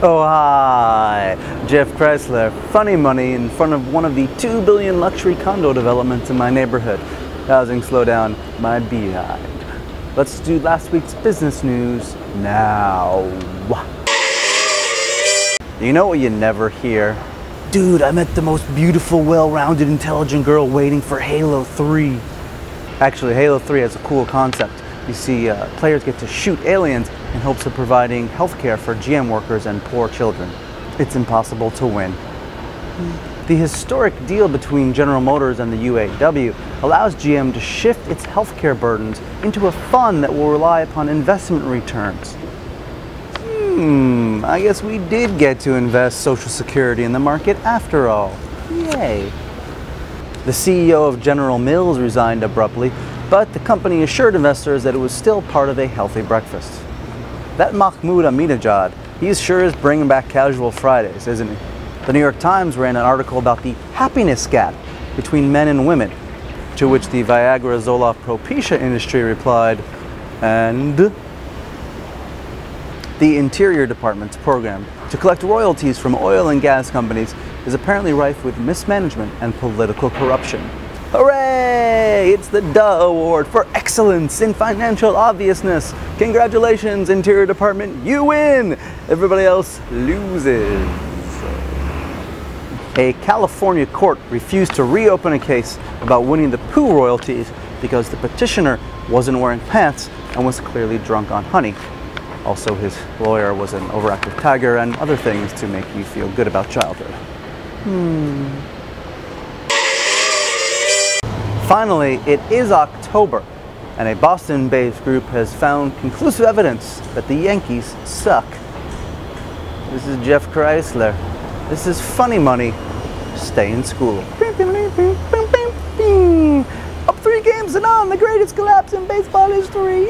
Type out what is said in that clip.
Oh, hi. Jeff Kreisler, funny money in front of one of the 2 billion luxury condo developments in my neighborhood. Housing slowdown, my behind. Let's do last week's business news now. You know what you never hear? Dude, I met the most beautiful, well-rounded, intelligent girl waiting for Halo 3. Actually, Halo 3 has a cool concept. You see, uh, players get to shoot aliens in hopes of providing healthcare for GM workers and poor children. It's impossible to win. The historic deal between General Motors and the UAW allows GM to shift its healthcare burdens into a fund that will rely upon investment returns. Hmm, I guess we did get to invest Social Security in the market after all. Yay. The CEO of General Mills resigned abruptly, but the company assured investors that it was still part of a healthy breakfast. That Mahmoud Ahmadinejad, he sure is bringing back casual Fridays, isn't he? The New York Times ran an article about the happiness gap between men and women, to which the Viagra Zoloft Propecia industry replied, and the Interior Department's program to collect royalties from oil and gas companies is apparently rife with mismanagement and political corruption. Hooray! It's the Duh Award for Excellence in Financial Obviousness. Congratulations, Interior Department, you win! Everybody else loses. A California court refused to reopen a case about Winnie the Pooh royalties because the petitioner wasn't wearing pants and was clearly drunk on honey. Also, his lawyer was an overactive tiger and other things to make you feel good about childhood. Hmm. Finally, it is October, and a Boston based group has found conclusive evidence that the Yankees suck. This is Jeff Kreisler. This is funny money. Stay in school. Up three games and on, the greatest collapse in baseball history.